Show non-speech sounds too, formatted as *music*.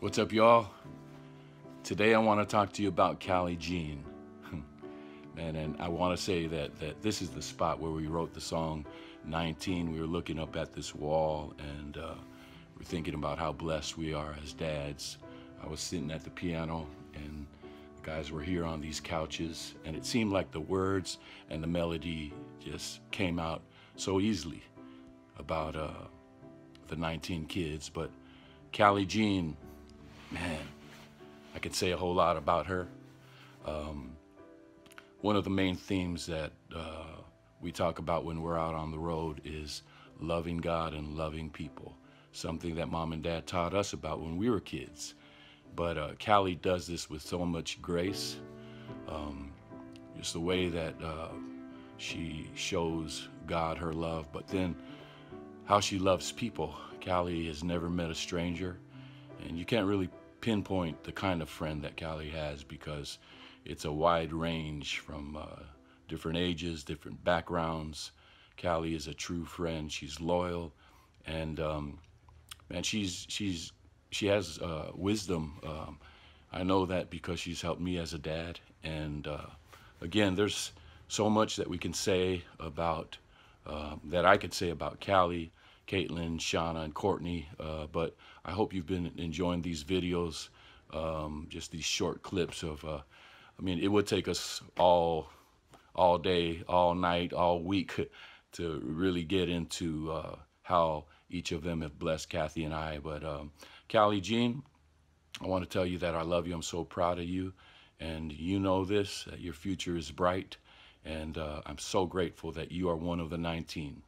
What's up, y'all? Today I want to talk to you about Kallie Jean. *laughs* Man, and I want to say that, that this is the spot where we wrote the song 19. We were looking up at this wall and uh, we're thinking about how blessed we are as dads. I was sitting at the piano and the guys were here on these couches and it seemed like the words and the melody just came out so easily about uh, the 19 kids. But Kallie Jean, I could say a whole lot about her. Um, one of the main themes that uh, we talk about when we're out on the road is loving God and loving people, something that mom and dad taught us about when we were kids. But uh, Kallie does this with so much grace. Um, just the way that uh, she shows God her love, but then how she loves people. Kallie has never met a stranger, and you can't really pinpoint the kind of friend that Kallie has because it's a wide range from uh, different ages, different backgrounds. Kallie is a true friend. She's loyal, and um, man, she's she's she has uh, wisdom. Um, I know that because she's helped me as a dad. And uh, again, there's so much that we can say about uh, that I could say about Kallie, Caitlin, Shauna, and Courtney. Uh, but I hope you've been enjoying these videos, um, just these short clips of. Uh, I mean, it would take us all, all day, all night, all week *laughs* to really get into uh, how each of them have blessed Kathy and I. But um, Kallie Jean, I want to tell you that I love you. I'm so proud of you. And you know this, your future is bright. And uh, I'm so grateful that you are one of the 19.